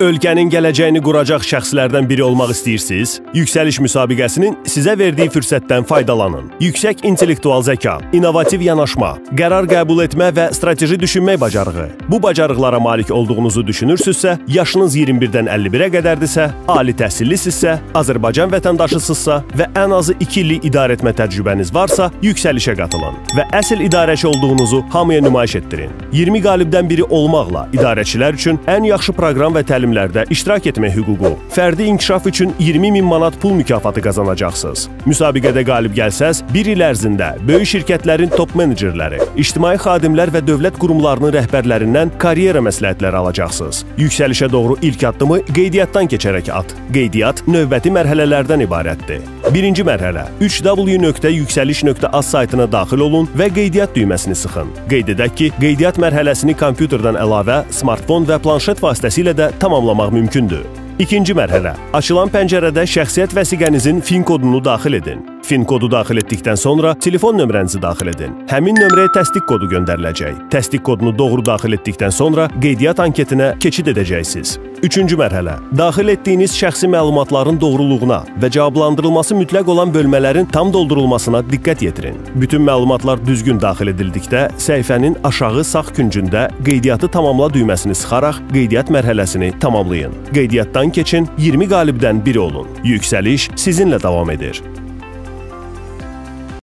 Ölkənin gələcəyini quracaq şəxslərdən biri olmaq istəyirsiniz? Yüksəliş müsabiqəsinin sizə verdiyi fürsətdən faydalanın. Yüksək intellektual zəka, innovativ yanaşma, qərar qəbul etmə və strateji düşünmək bacarığı. Bu bacarıqlara malik olduğunuzu düşünürsünüzsə, yaşınız 21-dən 51-ə qədərdirsə, ali təhsillisinizsə, Azərbaycan vətəndaşısınızsa və ən azı 2 illik idarə etmə təcrübəniz varsa, yüksəlişə qatılın və əsl idarəçi olduğunuzu hamıya nümayiş etdirin. 20 qalibdən biri olmaqla idarəçilər üçün ən yaxşı proqram və təlim təlimlərdə iştirak etmək hüququ, fərdi inkişaf üçün 20 min manat pul mükafatı qazanacaqsınız. Müsabiqədə qalib gəlsəz, bir il ərzində böyük şirkətlərin top menecerləri, ictimai xadimlər və dövlət qurumlarının rəhbərlərindən karyera məsləhətləri alacaqsınız. Yüksəlişə doğru ilk addımı qeydiyyatdan keçərək at. Qeydiyyat növbəti mərhələlərdən ibarətdir. Birinci mərhələ 3w.yüksəliş.az saytına daxil olun və qeydiyyat düyməsini sıxın. Qeyd edək ki, qeydiyyat mərhələsini kompüterdən əlavə smartfon və planşet vasitəsilə də tamamlamaq mümkündür. İkinci mərhələ. Açılan pəncərədə şəxsiyyət vəsiqənizin FIN kodunu daxil edin. FIN kodu daxil etdikdən sonra telefon nömrənizi daxil edin. Həmin nömrəyə təsdiq kodu göndəriləcək. Təsdiq kodunu doğru daxil etdikdən sonra qeydiyyat anketinə keçid edəcəksiniz. Üçüncü mərhələ. Daxil etdiyiniz şəxsi məlumatların doğruluğuna və cavablandırılması mütləq olan bölmələrin tam doldurulmasına diqqət yetirin. Bütün məlumatlar düzgün daxil edildikdə səhifənin aşağı sağ küncündə qeydiyyatı tamamla düyməsini sıxaraq qeydiyyat mərhələsini tamamlayın. Qeydiyyatdan keçin, 20 qalibdən biri olun. Yüksəliş sizinlə davam edir.